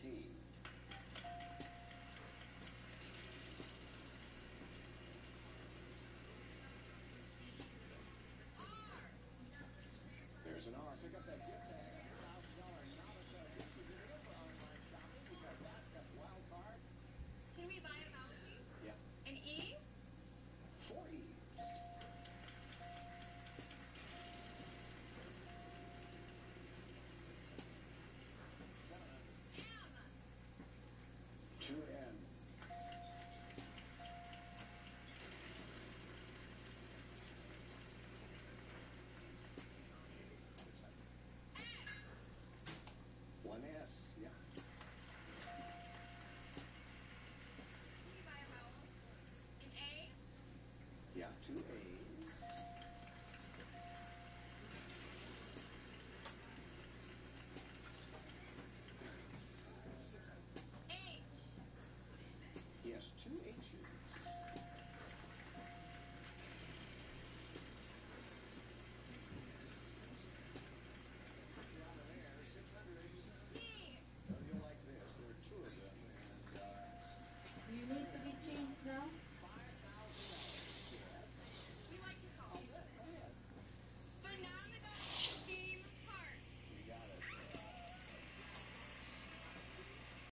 fatigue. There's an R.